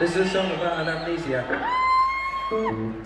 Susun apa anamnesia. Tom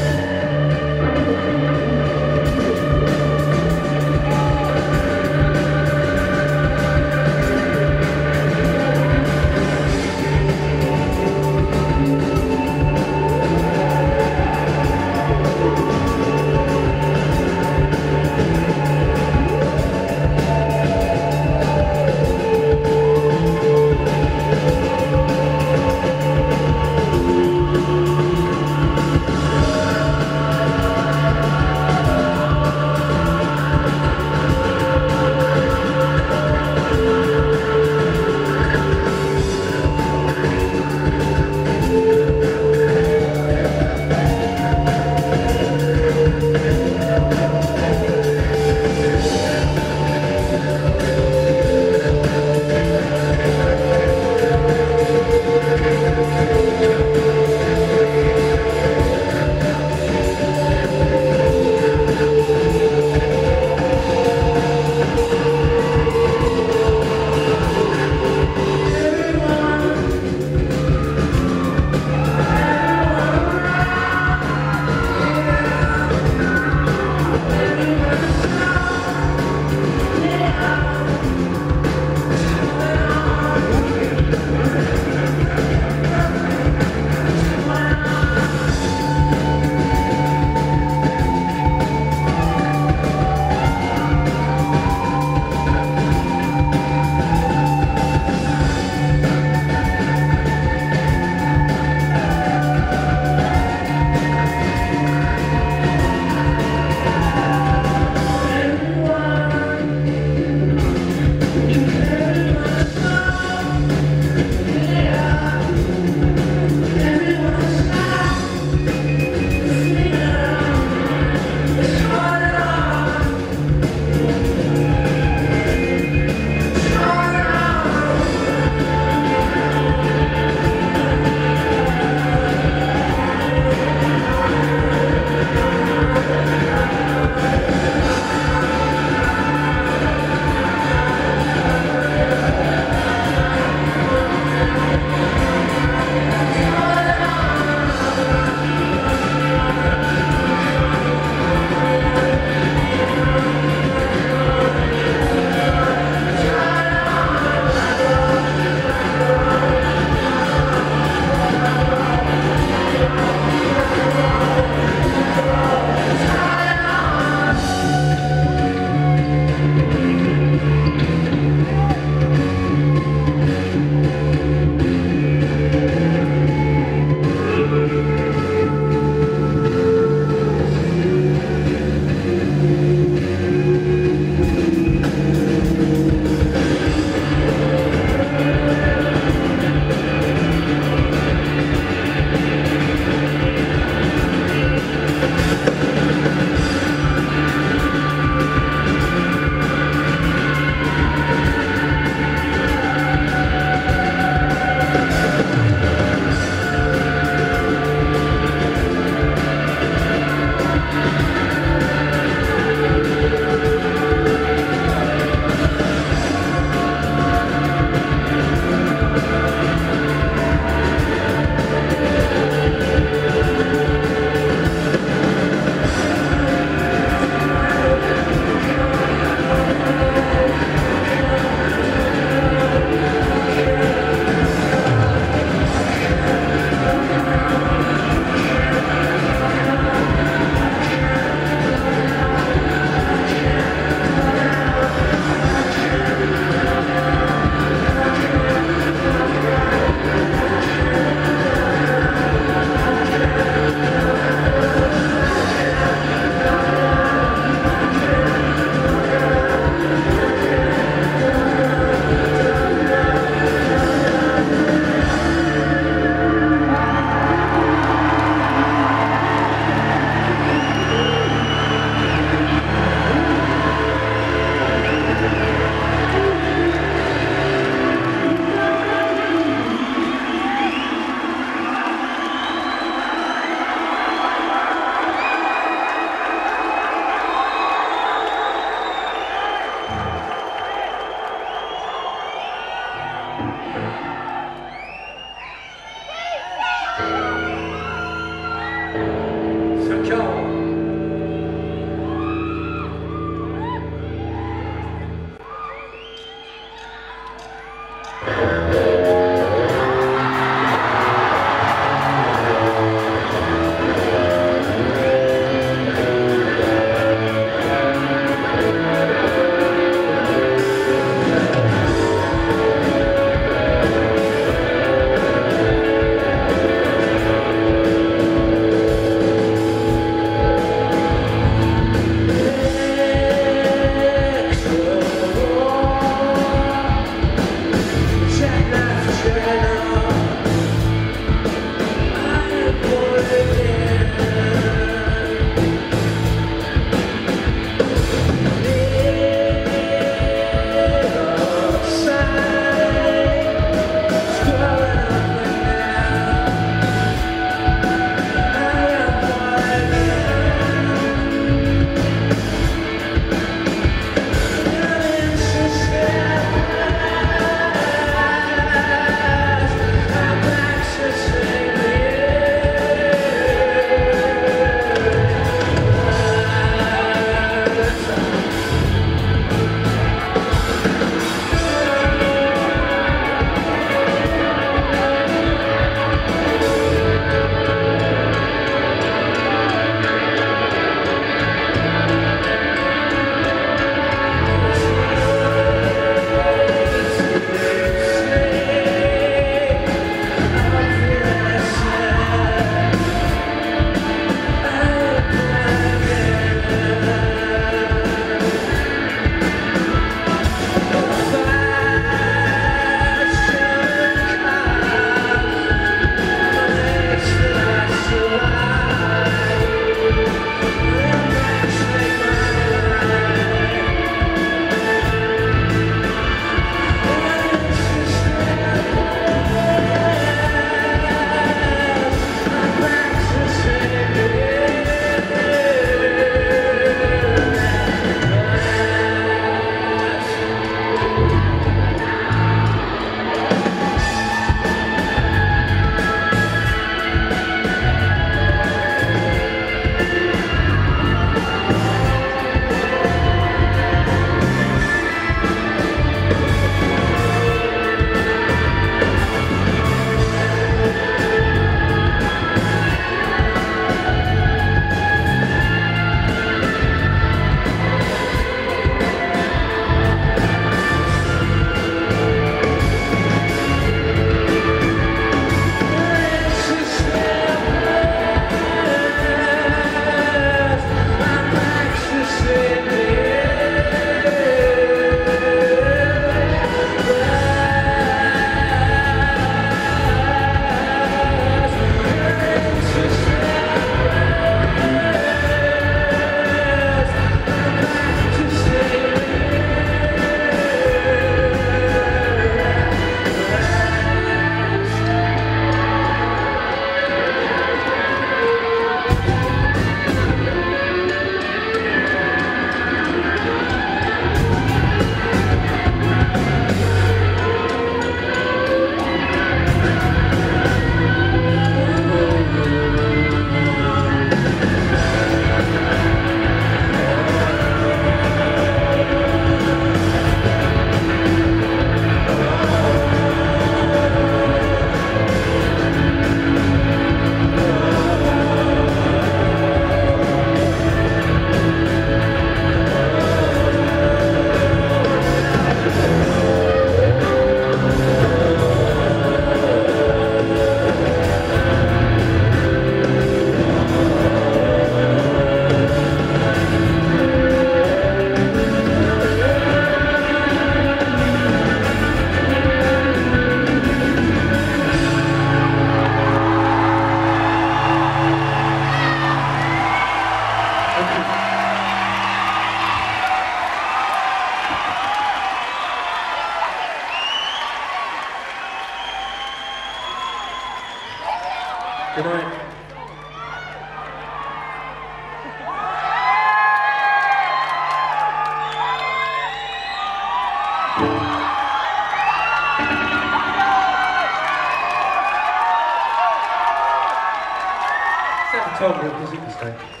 Okay.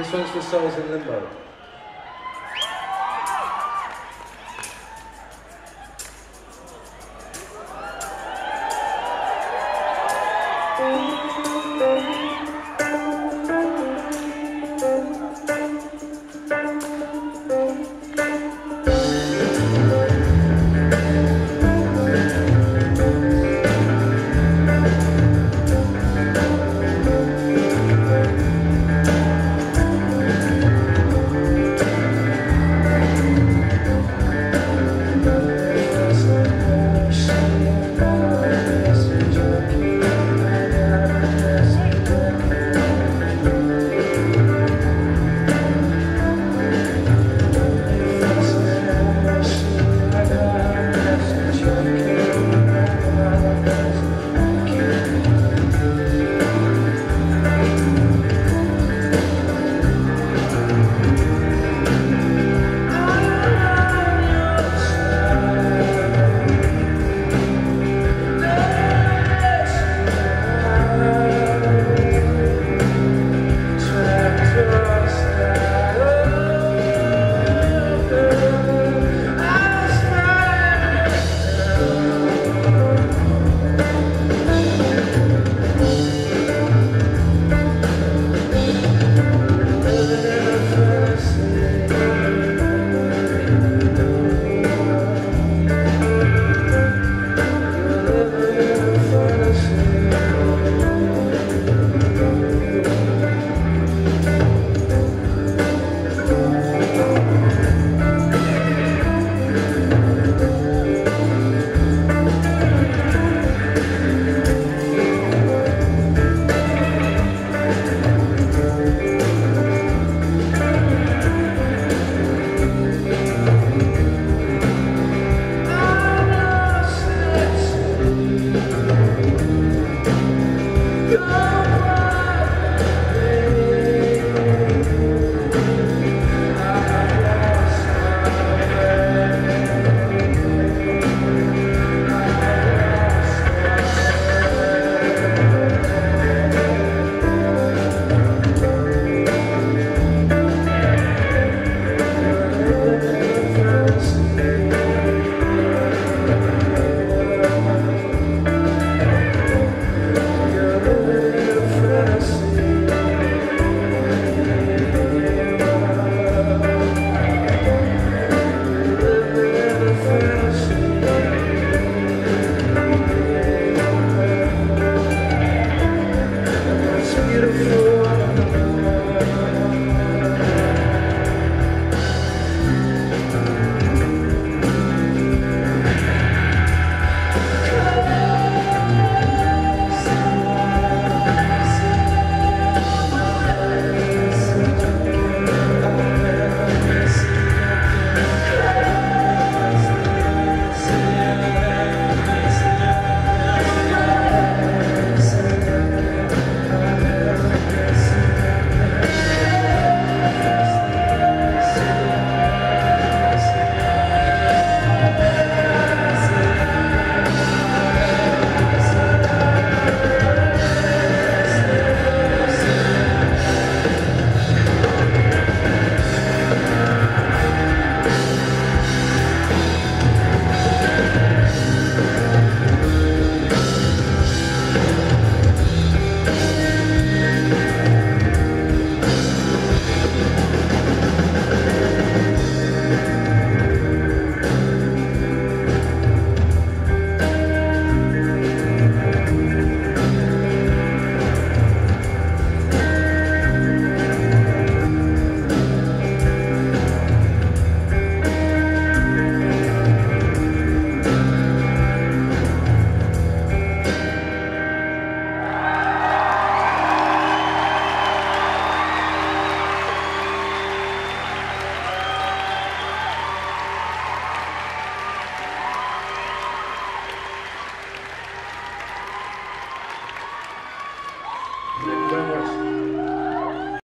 This one's for Souls in Limbo.